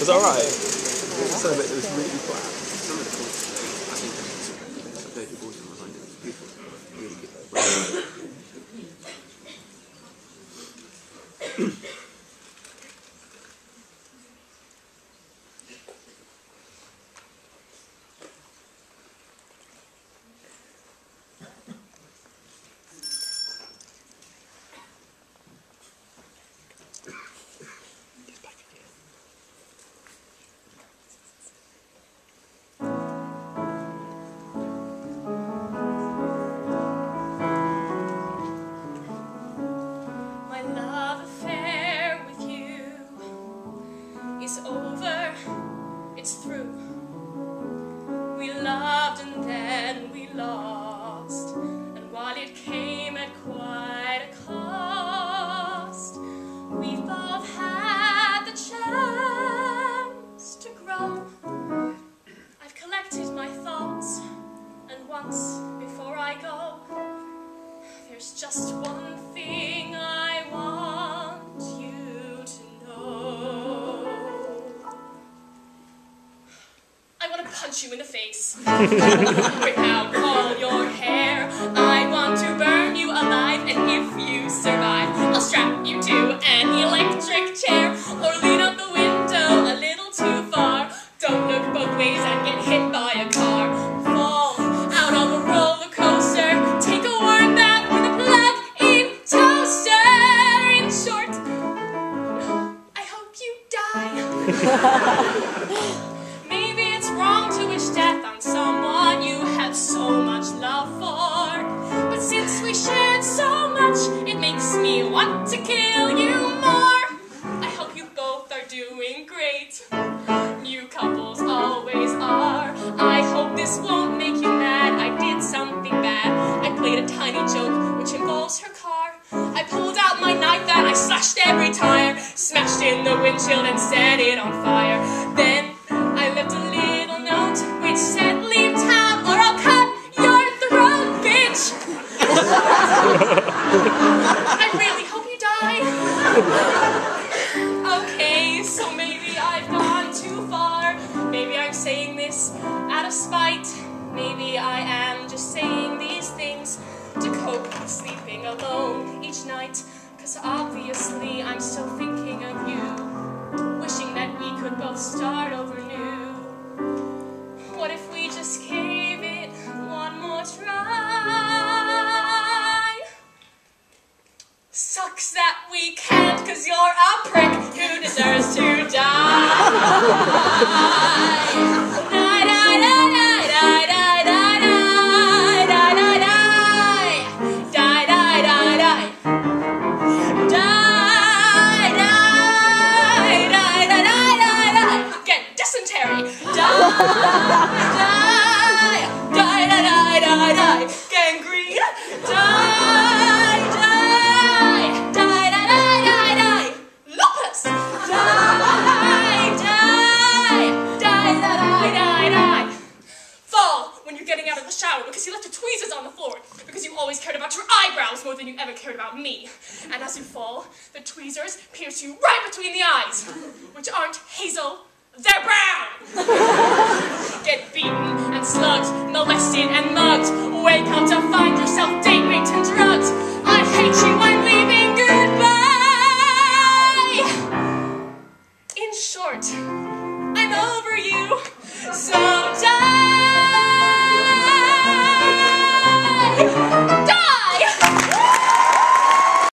Was alright? So it was really flat. Through. We loved and then we lost, punch you in the face. Rip out all your hair. I want to burn you alive, and if you survive, I'll strap you to an electric chair or lean out the window a little too far. Don't look both ways and get hit by a car. Fall out of a roller coaster. Take a warm bath with a plug-in toaster. In short, I hope you die. smashed in the windshield and set it on fire. Then I left a little note which said, Leave town or I'll cut your throat, bitch. I really hope you die. Okay, so maybe I've gone too far. Maybe I'm saying this out of spite. Maybe I am just saying these things to cope with sleeping alone each night. Cause obviously I'm still thinking of you, wishing that we could both start over Die, die, die, die, die. Gangrene. Die, die, die, die, die. Lupus. Die, die, die, die, die. Fall when you're getting out of the shower because you left your tweezers on the floor because you always cared about your eyebrows more than you ever cared about me. And as you fall, the tweezers pierce you right between the eyes, which aren't hazel, they're brown. Slugged, molested and mugged. Wake up to find yourself date